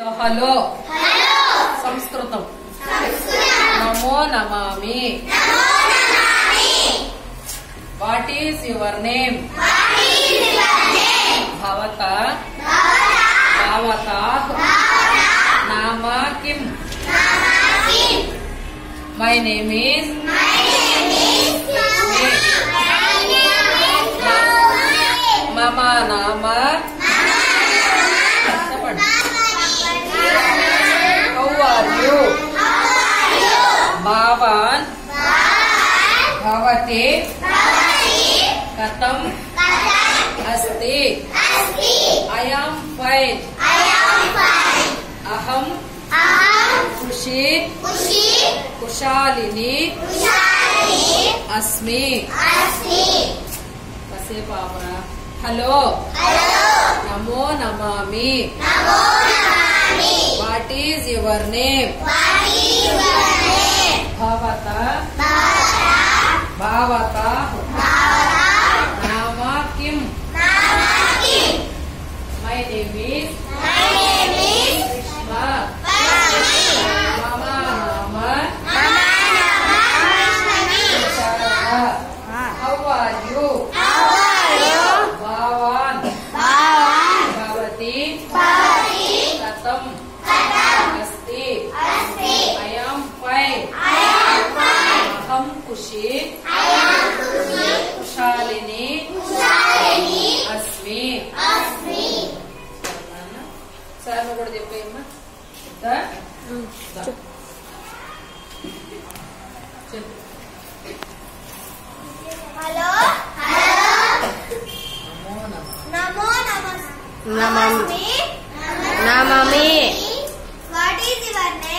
Hello. సంస్కృతం. నమో నమామి. వాట్ ఈస్ యువర్ నేమ్ భవత. భవత. నామ కిం మై నేమ్ ఈస్ భవతి కథం అస్తి ఐఎమ్ ఫైన్ అహం ఖుషి కుశాలిని అస్మి కాసేపు ఆపరా హలో నమో నమామి వాట్ ఈజ్ యువర్ నేమ్ భవత భావత కుశాలిని అస్మి. సార్ నువ్వు కూడా చెప్పేయమ్మా. చెప్పు. Hello? Namo what is your name?